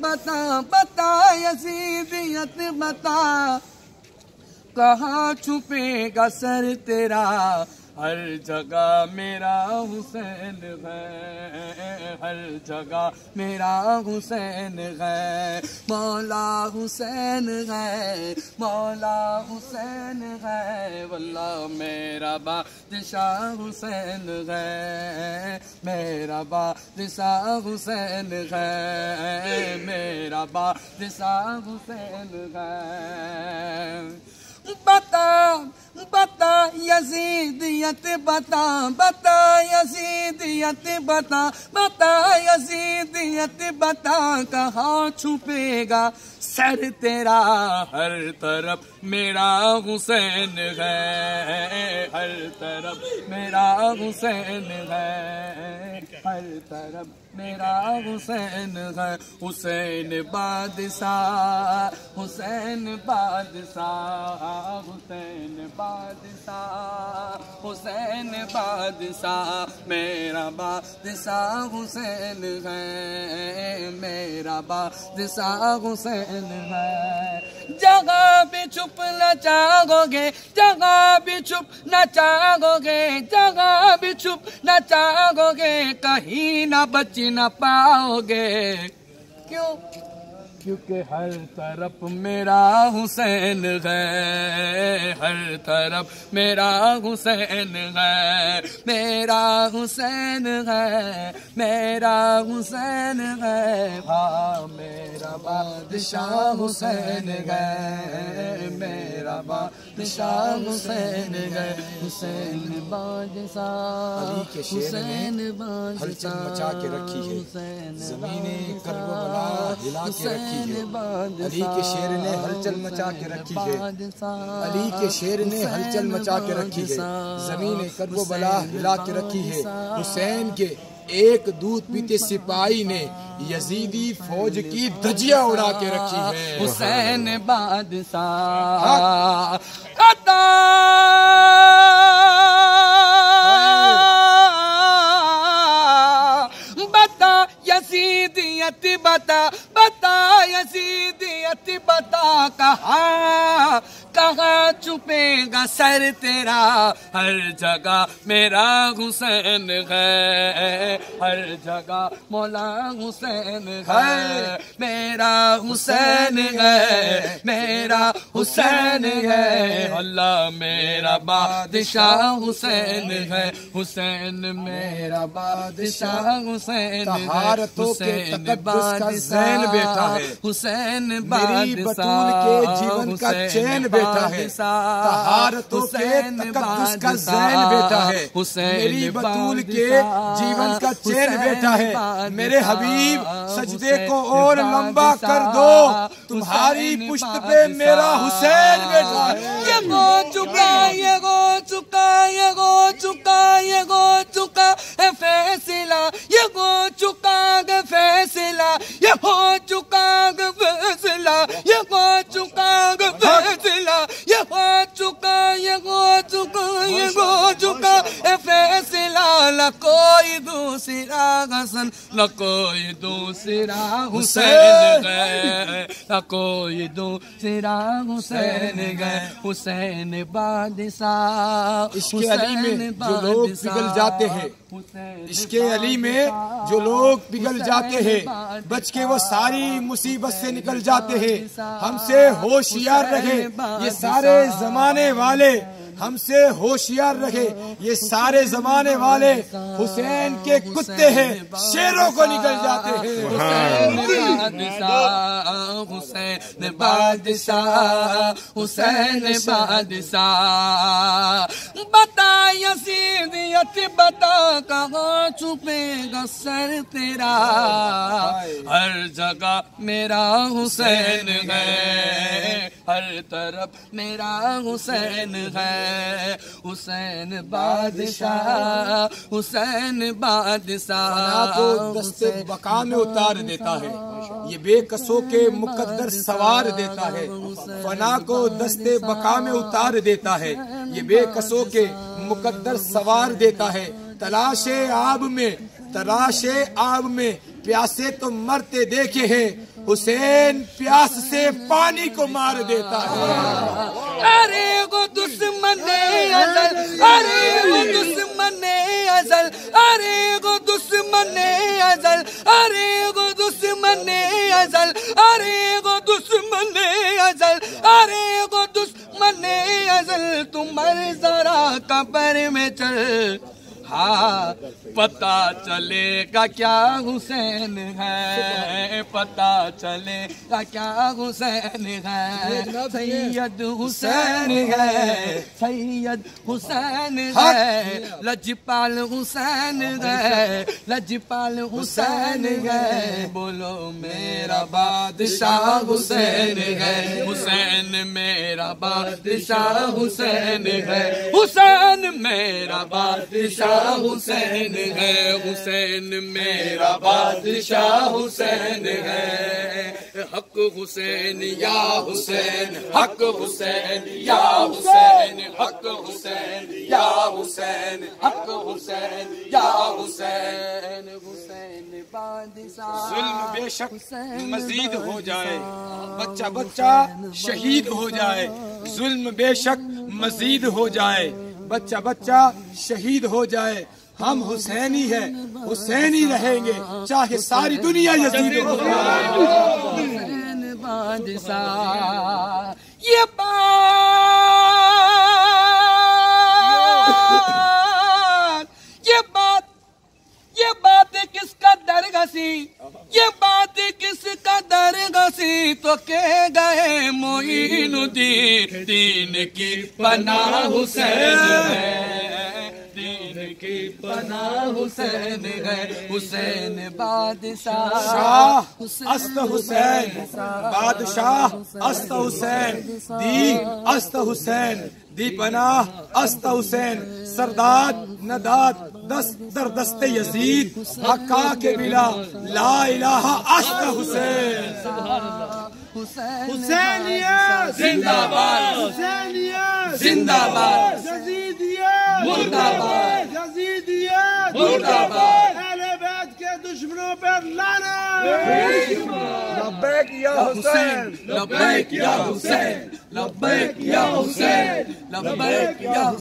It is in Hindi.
बता बता यजीदियत बता। कहाँ छुपेगा सर तेरा? हर जगह मेरा हुसैन है, हर जगह मेरा हुसैन है। मौला हुसैन है, मौला हुसैन है, वल्ला मेरा बादशाह हुसैन है, मेरा बादशाह हुसैन है, मेरा बादशाह हुसैन है। बता बता यजीदियत बता बता यजीदियत बता बता यजीदियत बता कहाँ छुपेगा सर तेरा हर तरफ़ मेरा हुसैन है, हर तरफ़ मेरा हुसैन है, हर तरफ़ मेरा हुसैन है, हुसैन बादशाह हुसैन बादशाह हुसैन बादशाह हुसैन बादशाह, मेरा बादशाह हुसैन है, मेरा बादशाह हुसैन जगह भी छुप न चाहोगे, जगह भी छुप न चाहोगे, जगह भी छुप न चाहोगे, कहीं ना बच न पाओगे। क्यों? क्योंकि हर तरफ़ मेरा हुसैन है हर तरफ़ मेरा हुसैन है मेरा हुसैन है मेरा हुसैन है। हाँ मेरा बादशाह हुसैन है मेरा बादशाह हुसैन है हुसैन बादशाह हुसैन हलचल मचा के रखी है। जमीने करबला हिला के रखी है। अली के शेर ने हलचल मचा के रखी है। अली के शेर ने हलचल मचा के रखी है। ज़मीन करबला हिला के रखी है। हुसैन के एक दूध पीते सिपाही ने यजीदी फौज की धजिया उड़ा के रखी है। हुसैन बादशाह अता बता यसीदियत बता बता यसीदियत बता कहा कहा छुपेगा सर तेरा। हर जगह मेरा हुसैन है। हर जगह मौला हुसैन है। मेरा हुसैन है। मेरा हुसैन है। अल्लाह मेरा बादशाह हुसैन है। हुसैन मेरा बादशाह हुसैन है। हुसैन तकद्दुस का जैन बैठा है। हुसैन बतूल के जीवन का चैन बैठा है तहारतों तो तकद्दुस का जैन बेटा है। मेरी बतूल के जीवन का चैन बेटा है। मेरे हबीब सजदे को और लंबा कर दो। तुम्हारी पुष्ट पे मेरा हुसैन बेटा है। न कोई दूसरा हुसैन है न कोई दूसरा हुसैन गए। हुसैन बादशाह इसके अली में जो लोग पिघल जाते हैं। इसके अली में जो लोग पिघल जाते हैं बच के वो सारी मुसीबत से निकल जाते हैं। हमसे होशियार रहे। ये सारे जमाने वाले हमसे होशियार रहे। ये सारे जमाने वाले हुसैन के कुत्ते हैं। शेरों को निकल जाते हैं। बादशाह हुसैन बादशाह बता यसीदियत बता कहाँ छुपेगा सर तेरा। हर जगह मेरा हुसैन है। हर तरफ़ मेरा हुसैन है। हुसैन बादशाह हुसैन बादशाह। को दस्ते बका में उतार देता है। ये बेकसों के मुकद्दर सवार देता है। फना को दस्ते बका में उतार देता है। ये बेकसों के मुकद्दर सवार देता है। तलाशे आब में तलाशे आब में प्यासे तो मरते देखे हैं, हुसैन प्यास से पानी को मार देता है। अरे वो दुश्मन अजल, अरे गो दुश्मन अजल, अरे गो दुश्मन अजल, अरे वो दुश्मन अजल, अरे वो दुश्मन अजल, अरे वो दुश्मन अजल। तुम जरा कबर में चल। हाँ पता चलेगा क्या हुसैन है? पता चलेगा क्या हुसैन है? सैयद हुसैन है, सैयद हुसैन है, लजपाल हुसैन है, लजपाल हुसैन है। बोलो, मेरा बादशाह हुसैन है। हुसैन, मेरा बादशाह हुसैन है। हुसैन, मेरा बादशाह हुसैन है हुसैन मेरा बादशाह हुसैन है। हक हुसैन या हुसैन हक हुसैन या हुसैन हक हुसैन या हुसैन हक हुसैन या हुसैन हुसैन बादशाह जुल्म बेशक मजीद हो जाए बच्चा बच्चा शहीद हो जाए जुल्म बेशक मजीद हो जाए। बच्चा बच्चा शहीद हो जाए। हम हुसैनी है, हुसैनी रहेंगे। चाहे सारी दुनिया यजीद हो। ये किसका ये बात किसका दर घसी तो के गए मोइनुद्दीन दीन की पनाह हुसैन है। दीन की पनाह हुसैन है। हुसैन बादशाह। शाह अस्त हुसैन। बादशाह अस्त हुसैन। दी अस्त हुसैन। दीपना अस्त हुसैन। सरदार नदाद दस दर दस्ते यजीद हका के बिला ला इलाहा अस्त हुसैन हुसैनिया जिंदाबाद हुसैनिया जिंदाबाद यजीदिया मुर्दाबाद यजीदिया मुर्दाबाद अहले बैत के दुश्मनों पर लाना लब्बैक या हुसैन लब्बैक या हुसैन लब्बैक या हुसैन लब्बैक या